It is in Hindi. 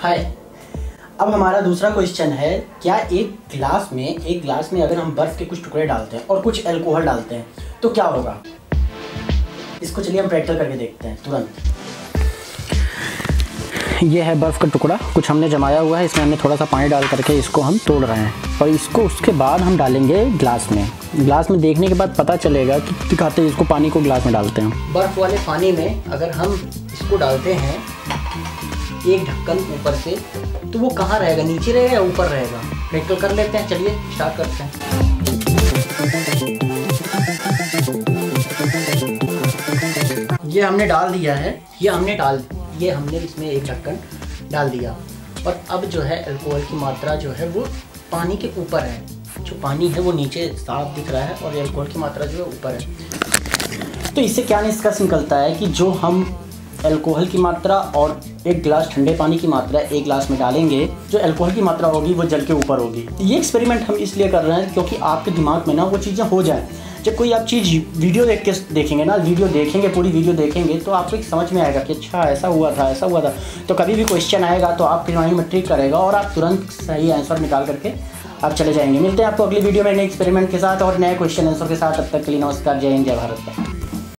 हाय अब हमारा दूसरा क्वेश्चन है, क्या एक गिलास में, एक गिलास में अगर हम बर्फ़ के कुछ टुकड़े डालते हैं और कुछ अल्कोहल डालते हैं तो क्या होगा? इसको चलिए हम प्रैक्टिकल करके देखते हैं, तुरंत। ये है बर्फ़ का टुकड़ा, कुछ हमने जमाया हुआ है, इसमें हमने थोड़ा सा पानी डाल करके इसको हम तोड़ रहे हैं। और इसको उसके बाद हम डालेंगे ग्लास में। ग्लास में देखने के बाद पता चलेगा कि दिखाते इसको पानी को ग्लास में डालते हैं। बर्फ़ वाले पानी में अगर हम इसको डालते हैं एक ढक्कन ऊपर से तो वो कहाँ रहेगा? नीचे रहेगा या ऊपर रहेगा? प्रैक्टिकल कर लेते हैं, चलिए स्टार्ट करते हैं। ये हमने डाल दिया है, ये हमने डाल, ये हमने इसमें एक ढक्कन डाल दिया। और अब जो है अल्कोहल की मात्रा जो है, वो पानी के ऊपर है। जो पानी है, वो नीचे साफ़ दिख रहा है और अल्कोहल की मात्रा जो है, ऊपर है। तो इससे क्या निष्कर्ष निकलता है कि जो हम अल्कोहल की मात्रा और एक गिलास ठंडे पानी की मात्रा एक गिलास में डालेंगे, जो अल्कोहल की मात्रा होगी, वो जल के ऊपर होगी। ये एक्सपेरिमेंट हम इसलिए कर रहे हैं क्योंकि आपके दिमाग में ना वो चीज़ें हो जाए। जब कोई आप चीज़ वीडियो देख के देखेंगे ना वीडियो देखेंगे, पूरी वीडियो देखेंगे तो आपको एक समझ में आएगा कि अच्छा ऐसा हुआ था, ऐसा हुआ था। तो कभी भी क्वेश्चन आएगा तो आपके माइंड में ट्रिक करेगा और आप तुरंत सही आंसर निकाल करके आप चले जाएँगे। मिलते हैं आपको अगली वीडियो में नए एक्सपेरिमेंट के साथ और नए क्वेश्चन आंसर के साथ। तब तक के लिए नमस्कार, जय हिंद, जय भारत।